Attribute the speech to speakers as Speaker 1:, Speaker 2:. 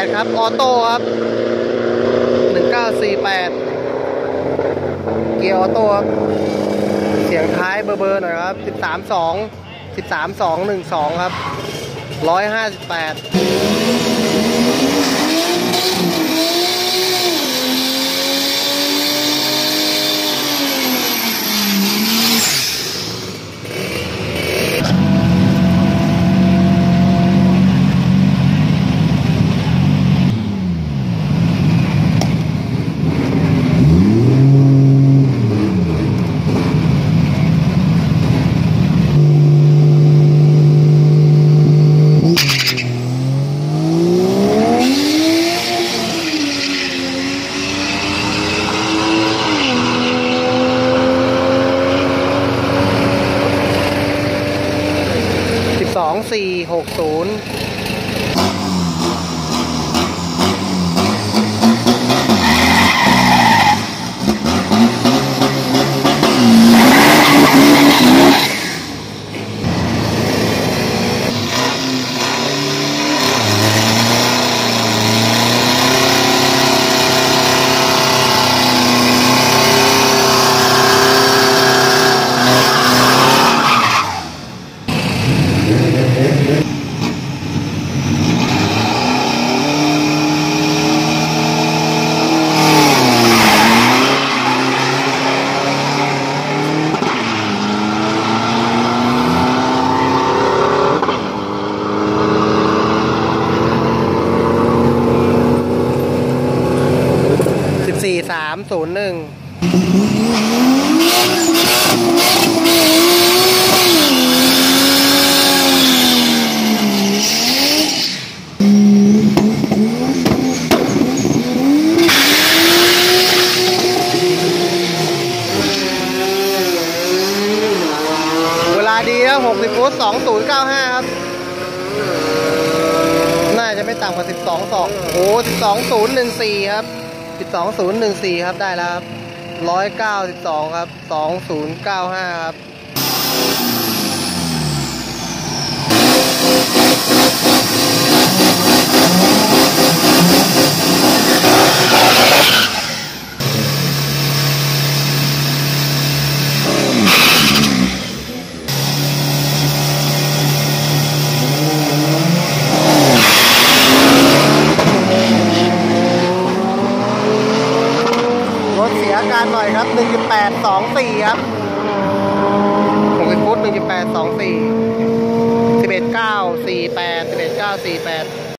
Speaker 1: 1948 ครับ ออโต้ครับ 1948 เกียร์ออโต้ครับ เสียงท้ายเบอร์ๆหน่อยครับ 13 2 13 2 1 2 ครับ 158 2460 ศูนย์หนึ่งเวลาดีแล้วหกสิบฟุตสองศูนย์เก้าห้าครับ น่าจะไม่ต่ำกว่าสิบสองสองโอ้สิบสองศูนย์หนึ่งสี่ครับ สิบสองศูนย์หนึ่งสี่ครับได้แล้วครับร้อยเก้าสิบสองครับสองศูนย์เก้าห้าครับ เสียอาการหน่อยครับ 1.824 ครับ60ฟุต1.824 11.948 11.948